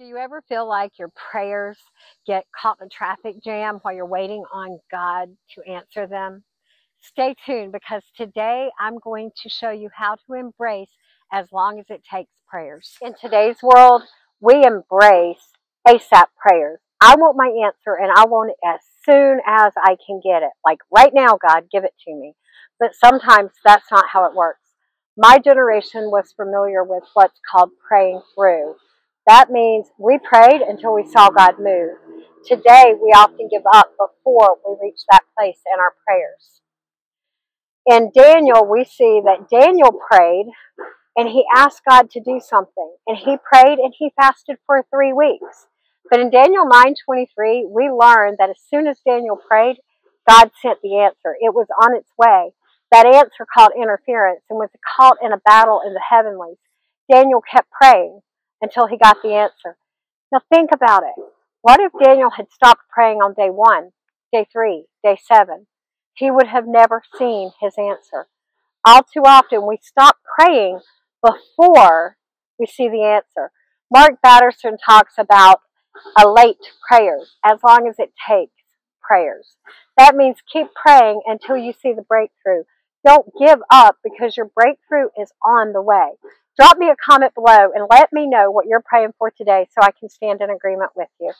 Do you ever feel like your prayers get caught in a traffic jam while you're waiting on God to answer them? Stay tuned because today I'm going to show you how to embrace as long as it takes prayers. In today's world, we embrace ASAP prayers. I want my answer and I want it as soon as I can get it. Like right now, God, give it to me. But sometimes that's not how it works. My generation was familiar with what's called praying through. That means we prayed until we saw God move. Today, we often give up before we reach that place in our prayers. In Daniel, we see that Daniel prayed and he asked God to do something. And he prayed and he fasted for three weeks. But in Daniel 9.23, we learn that as soon as Daniel prayed, God sent the answer. It was on its way. That answer called interference and was caught in a battle in the heavenlies. Daniel kept praying until he got the answer. Now think about it. What if Daniel had stopped praying on day one, day three, day seven? He would have never seen his answer. All too often we stop praying before we see the answer. Mark Batterson talks about ALATT prayers, as long as it takes prayers. That means keep praying until you see the breakthrough. Don't give up because your breakthrough is on the way. Drop me a comment below and let me know what you're praying for today so I can stand in agreement with you.